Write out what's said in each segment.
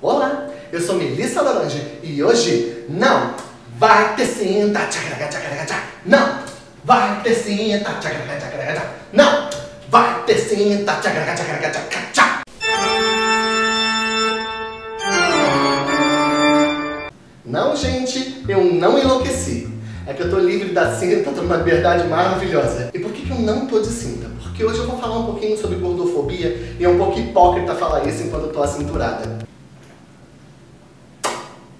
Olá, eu sou Melissa Laranja e hoje não vai ter cinta, tchacaraca, tchacaraca, tchac. não vai ter cinta, tchacaraca, tchacaraca, tchac. não vai ter cinta, tchacaraca, tchacaraca, tchac, tchac. Não, gente, eu não enlouqueci. É que eu tô livre da cinta, tô numa liberdade maravilhosa. E por que, que eu não tô de cinta? Porque hoje eu vou falar um pouquinho sobre gordofobia e é um pouco hipócrita falar isso enquanto eu tô acinturada.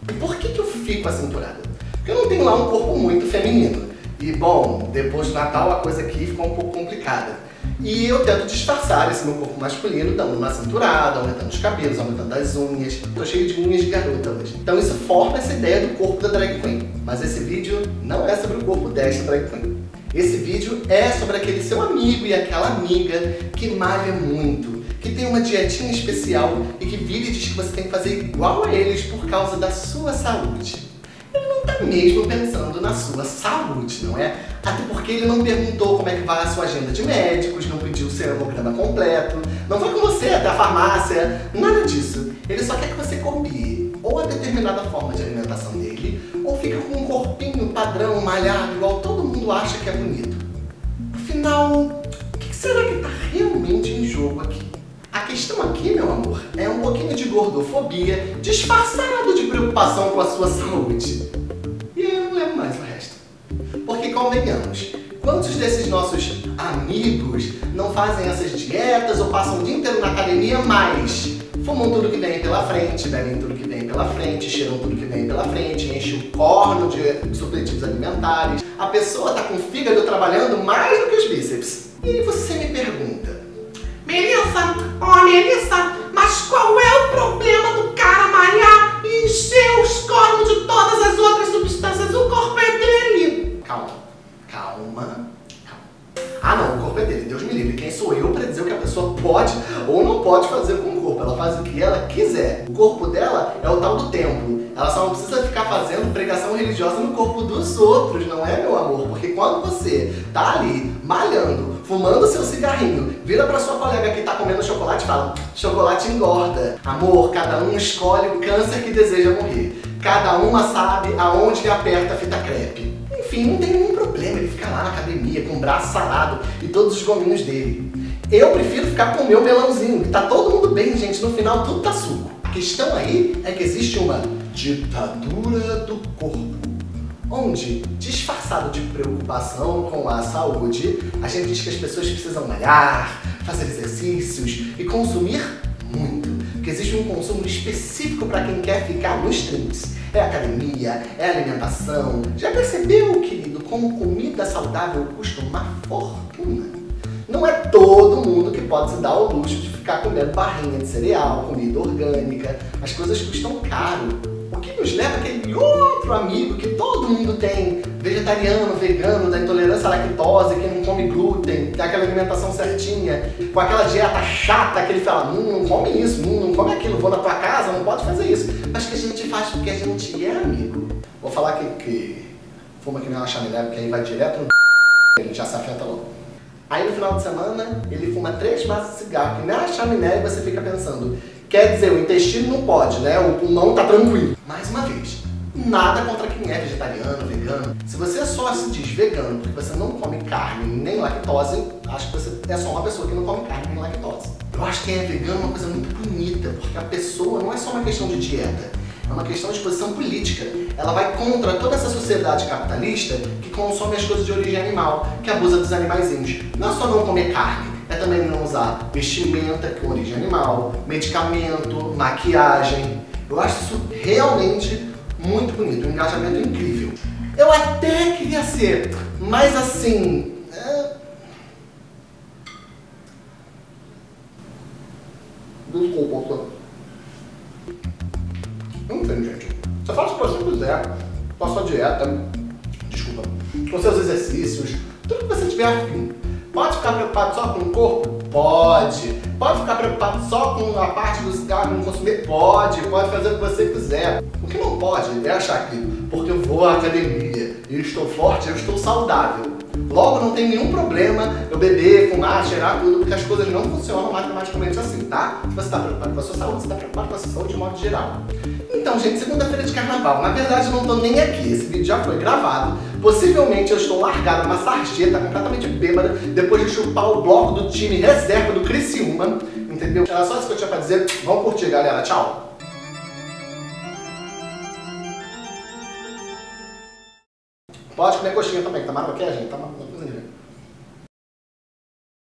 E por que, que eu fico acinturada? Porque eu não tenho lá um corpo muito feminino. E bom, depois do Natal a coisa aqui ficou um pouco complicada. E eu tento disfarçar esse meu corpo masculino dando uma cinturada, aumentando os cabelos, aumentando as unhas. Tô cheio de unhas de garota hoje. Então isso forma essa ideia do corpo da drag queen. Mas esse vídeo não é sobre o corpo desta drag queen. Esse vídeo é sobre aquele seu amigo e aquela amiga que malha muito, que tem uma dietinha especial e que vira e diz que você tem que fazer igual a eles por causa da sua saúde tá mesmo pensando na sua saúde, não é? Até porque ele não perguntou como é que vai a sua agenda de médicos, não pediu o seu hemograma completo, não foi com você até a farmácia, nada disso. Ele só quer que você copie ou a determinada forma de alimentação dele, ou fica com um corpinho padrão, malhado, igual todo mundo acha que é bonito. Afinal, o que será que está realmente em jogo aqui? Questão aqui, meu amor, é um pouquinho de gordofobia disfarçado de preocupação com a sua saúde mais o resto. Porque convenhamos, quantos desses nossos amigos não fazem essas dietas ou passam o dia inteiro na academia, mas fumam tudo que vem pela frente, bebem tudo que vem pela frente, cheiram tudo que vem pela frente, enchem o corno de supletivos alimentares. A pessoa tá com o fígado trabalhando mais do que os bíceps. E você me pergunta, Melissa, ó oh, Melissa, mas qual é o problema do cara malhar e encher os cornos de todas as outras substâncias? O corpo é dele. Calma, calma, calma. Ah não, o corpo é dele, Deus me livre. Quem sou eu para dizer o que a pessoa pode ou não pode fazer com o corpo? Ela faz o que ela quiser. O corpo dela é o tal do templo. Ela só não precisa ficar fazendo pregação religiosa no corpo dos outros, não é, meu amor? Porque quando você tá ali malhando, fumando seu cigarrinho, vira pra sua colega que tá comendo chocolate e fala: chocolate engorda. Amor, cada um escolhe o câncer que deseja morrer. Cada uma sabe aonde aperta a fita crepe. Enfim, não tem nenhum problema ele ficar lá na academia com o braço sarado e todos os gominhos dele. Eu prefiro ficar com o meu melãozinho, que tá todo mundo bem, gente. No final tudo tá suco. A questão aí é que existe uma ditadura do corpo onde, disfarçado de preocupação com a saúde, a gente diz que as pessoas precisam malhar, fazer exercícios e consumir muito. Que existe um consumo específico para quem quer ficar nos trinks. É academia, é alimentação. Já percebeu, querido, como comida saudável custa uma fortuna? Não é todo mundo que pode se dar o luxo de ficar comendo barrinha de cereal, comida orgânica. As coisas custam caro. O que nos leva àquele outro amigo que todo mundo tem, vegetariano, vegano, da intolerância à lactose, que não come glúten, tem aquela alimentação certinha, com aquela dieta chata que ele fala, hum, não come isso, hum, não come aquilo, vou na tua casa, não pode fazer isso. Mas que a gente faz porque a gente é amigo. Vou falar que, que fuma que nem uma chaminé, porque aí vai direto no gente já se afeta logo. Aí no final de semana, ele fuma três maços de cigarro, que nem a chaminé, e você fica pensando, Quer dizer, o intestino não pode, né? O pulmão tá tranquilo. Mais uma vez, nada contra quem é vegetariano, vegano. Se você só se diz vegano porque você não come carne nem lactose, acho que você é só uma pessoa que não come carne nem lactose. Eu acho que quem é vegano é uma coisa muito bonita, porque a pessoa não é só uma questão de dieta, é uma questão de posição política. Ela vai contra toda essa sociedade capitalista que consome as coisas de origem animal, que abusa dos animaizinhos. Não é só não comer carne, é também não usar vestimenta com origem animal, medicamento, maquiagem. Eu acho isso realmente muito bonito, um engajamento incrível. Eu até queria ser, mas assim. É... Desculpa, Enfim, gente. Você faz o que você quiser, com a sua dieta, desculpa, com seus exercícios, tudo que você tiver afim. Pode ficar preocupado só com o corpo? Pode. Pode ficar preocupado só com a parte do cigarro não consumir? Pode. Pode fazer o que você quiser. O que não pode é achar que porque eu vou à academia e estou forte, eu estou saudável. Logo, não tem nenhum problema eu beber, fumar, cheirar tudo, porque as coisas não funcionam matematicamente assim, tá? Se você está preocupado com a sua saúde, você está preocupado com a sua saúde de modo geral. Então, gente, segunda-feira de carnaval. Na verdade, eu não tô nem aqui. Esse vídeo já foi gravado. Possivelmente eu estou largado numa sarjeta, completamente bêbada, depois de chupar o bloco do time reserva do Criciúma. Entendeu? Era só isso que eu tinha pra dizer. Vamos curtir, galera. Tchau! Pode comer coxinha também, tá maravilhoso, gente? Tá maravilhoso.